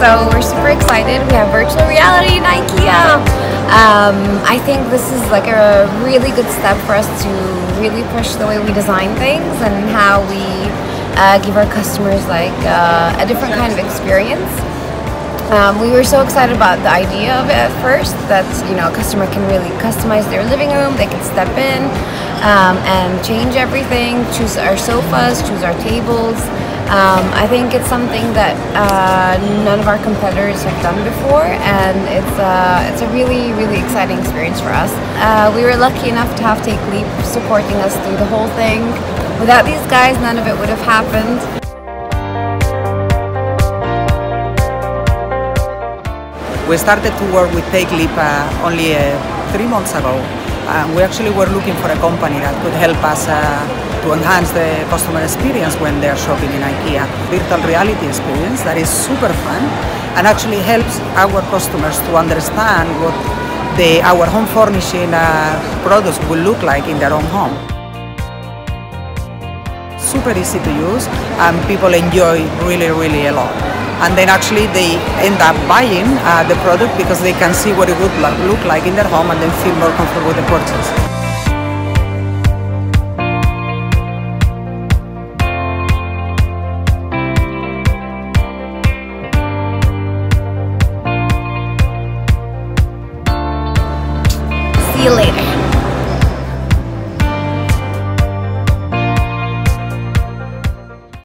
we're super excited. We have virtual reality in IKEA. Um, I think this is like a really good step for us to really push the way we design things and how we uh, give our customers like uh, a different kind of experience. Um, we were so excited about the idea of it at first that you know a customer can really customize their living room. They can step in um, and change everything, choose our sofas, choose our tables. Um, I think it's something that uh, none of our competitors have done before, and it's uh, it's a really really exciting experience for us. Uh, we were lucky enough to have TakeLeap supporting us through the whole thing. Without these guys, none of it would have happened. We started to work with TakeLeap uh, only uh, three months ago. and we actually were looking for a company that could help us to enhance the customer experience when they're shopping in IKEA. Virtual reality experience that is super fun and actually helps our customers to understand what the, our home furnishing uh, products will look like in their own home super easy to use and people enjoy really really a lot and then actually they end up buying uh, the product because they can see what it would look like in their home and then feel more comfortable with the purchase. See you later.